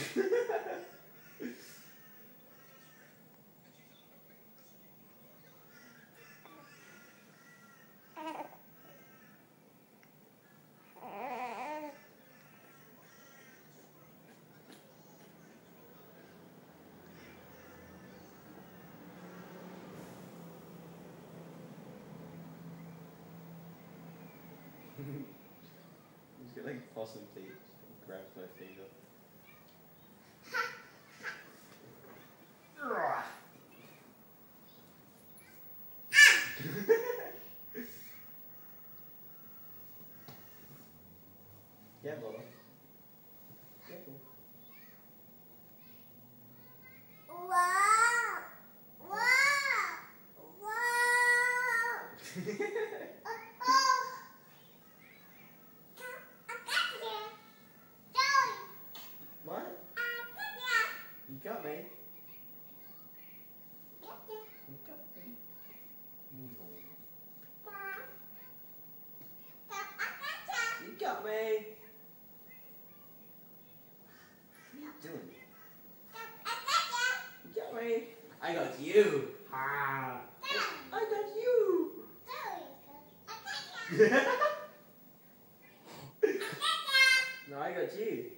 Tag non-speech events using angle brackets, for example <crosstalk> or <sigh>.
He's got like possum feet, grabs my finger. giác rồi giác rồi wow wow wow What? You got me. You got me. You got me. Doing? Got. I got you. Ah. I got you. <laughs> no, I got you.